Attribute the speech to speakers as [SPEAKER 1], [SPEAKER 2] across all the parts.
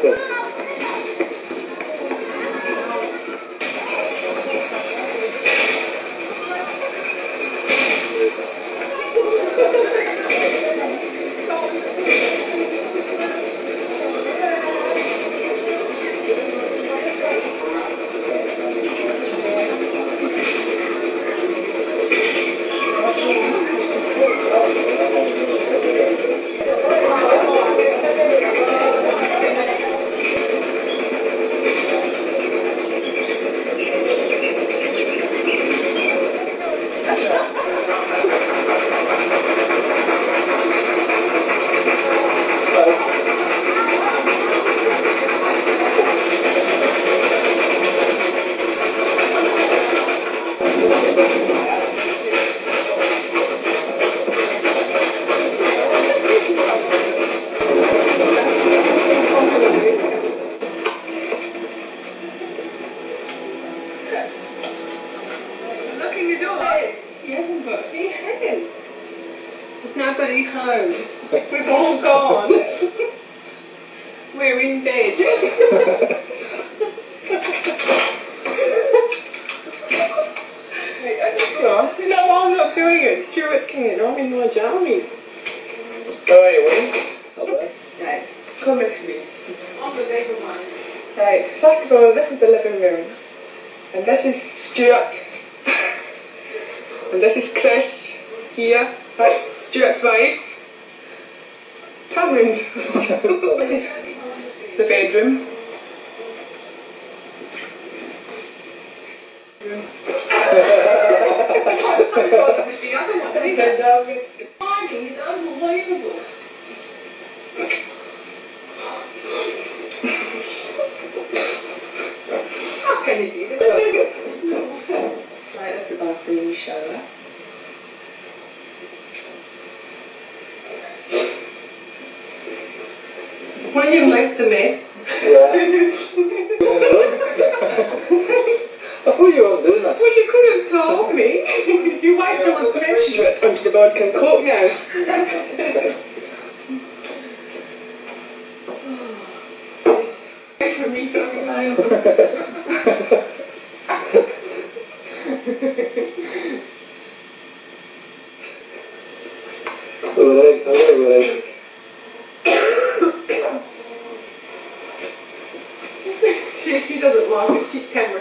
[SPEAKER 1] So. We've all gone. We're in bed. No, I'm not doing it. Stewart can. I'm in my jammies.
[SPEAKER 2] How are you, Winnie? Not bad.
[SPEAKER 1] Right, come with me. I'm the better one.
[SPEAKER 3] Right, first of all, this is the living room. And this is Stewart. and this is Chris here. That's Stewart's wife. Round. this is the bedroom.
[SPEAKER 1] the other one. He's unbelievable. How can you do that?
[SPEAKER 3] Right, that's the bathroom shower.
[SPEAKER 1] When you left the mess,
[SPEAKER 2] Yeah. I thought you weren't doing this.
[SPEAKER 1] well, you could have told me. you wait till it's finished.
[SPEAKER 3] Stewart onto the vodka and coke now.
[SPEAKER 1] Wait for me coming home.
[SPEAKER 2] Alright, alright, alright.
[SPEAKER 1] She, she doesn't like it. She's camera shy.
[SPEAKER 2] No.
[SPEAKER 1] Breathe in. Breathe in. I mean, that chocolate.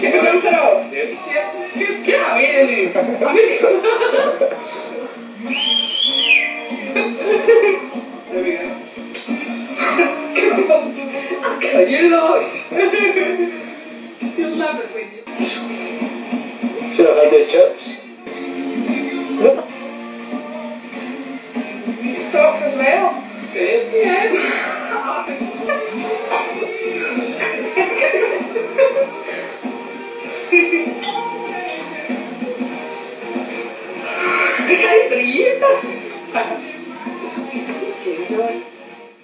[SPEAKER 3] Take a jumper off.
[SPEAKER 1] Yes, scoop. Get out here,
[SPEAKER 2] There we go.
[SPEAKER 3] God, you lot.
[SPEAKER 1] You'll love it when you.
[SPEAKER 2] Should have had their chips.
[SPEAKER 3] I can't breathe.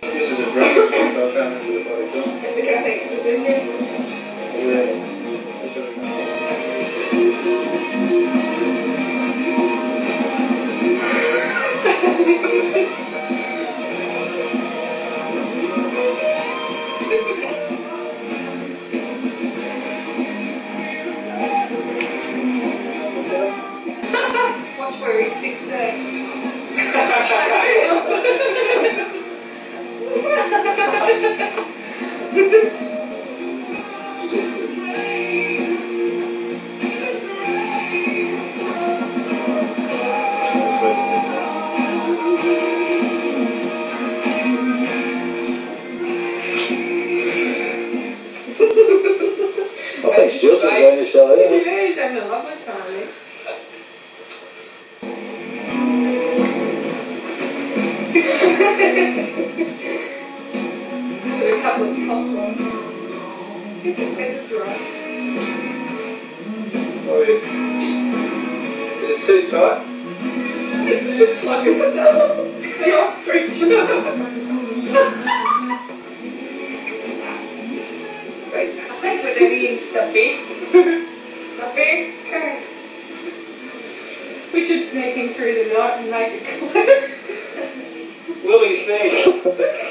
[SPEAKER 2] This is a drink, so I can't remember what I done.
[SPEAKER 3] It's the kind
[SPEAKER 2] I think Stewart's enjoying he?
[SPEAKER 1] Yeah, he's having a time.
[SPEAKER 2] Oh, yeah. Is it too tight?
[SPEAKER 1] It's like a the ostrich. I think. We should sneak him through the night and make a close.
[SPEAKER 2] Willie's face.